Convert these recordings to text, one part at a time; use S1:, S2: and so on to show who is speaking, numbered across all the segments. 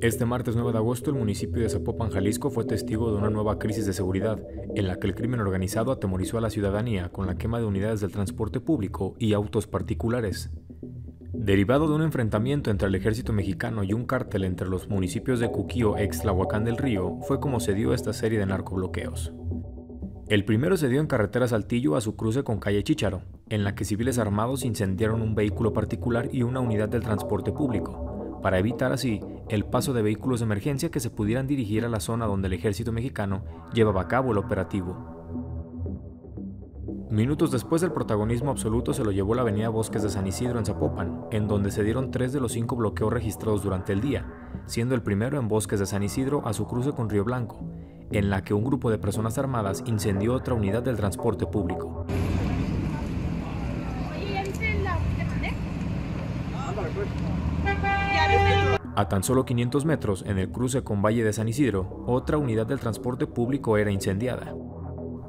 S1: Este martes 9 de agosto, el municipio de Zapopan, Jalisco, fue testigo de una nueva crisis de seguridad, en la que el crimen organizado atemorizó a la ciudadanía con la quema de unidades del transporte público y autos particulares. Derivado de un enfrentamiento entre el ejército mexicano y un cártel entre los municipios de Cuquío ex Tlahuacán del Río, fue como se dio esta serie de narcobloqueos. El primero se dio en carretera Saltillo a su cruce con calle Chícharo, en la que civiles armados incendiaron un vehículo particular y una unidad del transporte público, para evitar así el paso de vehículos de emergencia que se pudieran dirigir a la zona donde el ejército mexicano llevaba a cabo el operativo. Minutos después el protagonismo absoluto se lo llevó la avenida Bosques de San Isidro en Zapopan, en donde se dieron tres de los cinco bloqueos registrados durante el día, siendo el primero en Bosques de San Isidro a su cruce con Río Blanco, en la que un grupo de personas armadas incendió otra unidad del transporte público. A tan solo 500 metros, en el cruce con Valle de San Isidro, otra unidad del transporte público era incendiada.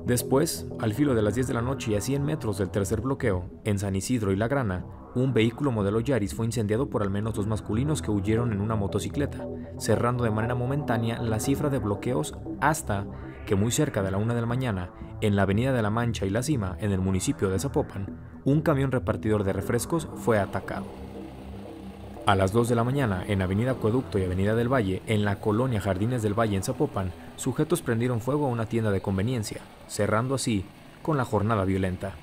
S1: Después, al filo de las 10 de la noche y a 100 metros del tercer bloqueo, en San Isidro y La Grana, un vehículo modelo Yaris fue incendiado por al menos dos masculinos que huyeron en una motocicleta, cerrando de manera momentánea la cifra de bloqueos hasta que muy cerca de la una de la mañana, en la Avenida de la Mancha y la Cima, en el municipio de Zapopan, un camión repartidor de refrescos fue atacado. A las 2 de la mañana, en Avenida Acueducto y Avenida del Valle, en la colonia Jardines del Valle en Zapopan, sujetos prendieron fuego a una tienda de conveniencia, cerrando así con la jornada violenta.